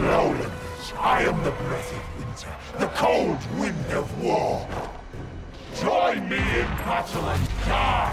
Lowlands, I am the breath of winter, the cold wind of war. Join me in battle and die!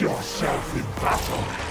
yourself in battle.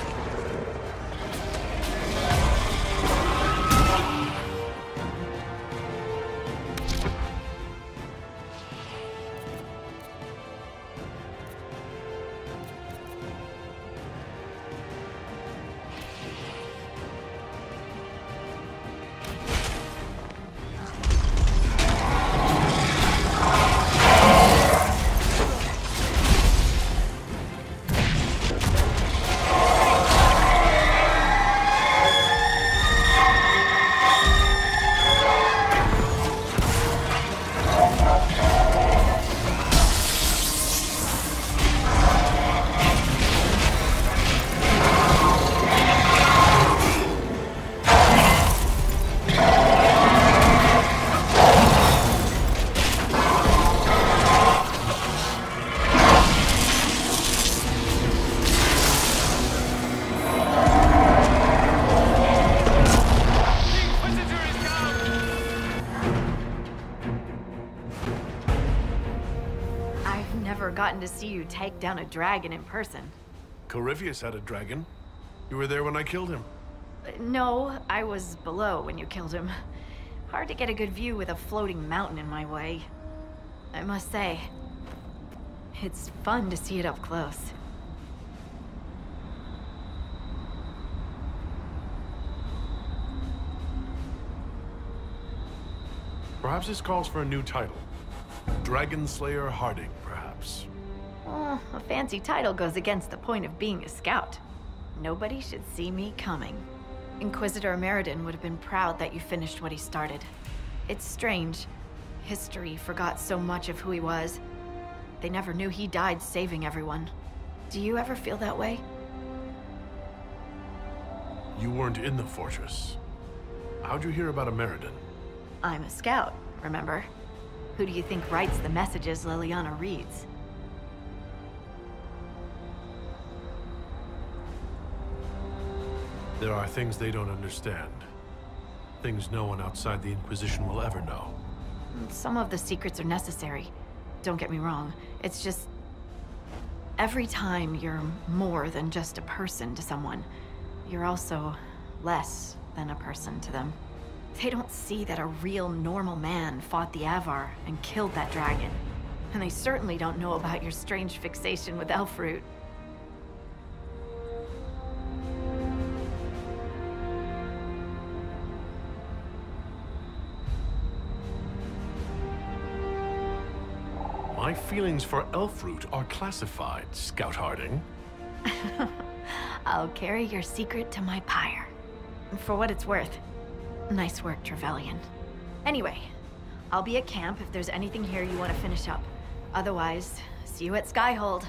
Never gotten to see you take down a dragon in person. Corypheus had a dragon. You were there when I killed him. No, I was below when you killed him. Hard to get a good view with a floating mountain in my way. I must say, it's fun to see it up close. Perhaps this calls for a new title. Dragon Slayer Harding. Well, a fancy title goes against the point of being a scout. Nobody should see me coming. Inquisitor Ameridan would have been proud that you finished what he started. It's strange. History forgot so much of who he was. They never knew he died saving everyone. Do you ever feel that way? You weren't in the fortress. How'd you hear about Ameridan? I'm a scout, remember? Who do you think writes the messages Leliana reads? There are things they don't understand. Things no one outside the Inquisition will ever know. Some of the secrets are necessary. Don't get me wrong. It's just... Every time you're more than just a person to someone, you're also less than a person to them. They don't see that a real normal man fought the Avar and killed that dragon. And they certainly don't know about your strange fixation with Elfroot. My feelings for Elfroot are classified, Scout Harding. I'll carry your secret to my pyre. For what it's worth. Nice work, Trevelyan. Anyway, I'll be at camp if there's anything here you want to finish up. Otherwise, see you at Skyhold.